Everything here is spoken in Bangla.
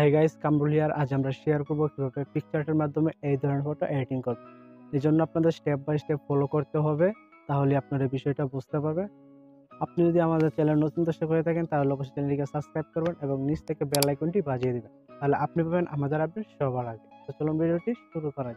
হাই গাইস কামরুল হিয়ার আজ আমরা শেয়ার করব কীভাবে পিকচারটার মাধ্যমে এই ধরনের ফটো এডিটিং করব। এই জন্য আপনাদের স্টেপ বাই স্টেপ ফলো করতে হবে, তাহলে আপনারা এই বিষয়টা বুঝতে পারবে আপনি যদি আমাদের চ্যানেল নতুন দর্শক হয়ে থাকেন, তাহলে অবশ্যই চ্যানেলটিকে সাবস্ক্রাইব করবেন এবং নিচ থেকে বেল আইকনটি বাজিয়ে দেবেন। তাহলে আপনি পাবেন আমাদের আপডেট সবার আগে। তো চলুন ভিডিওটি শুরু করা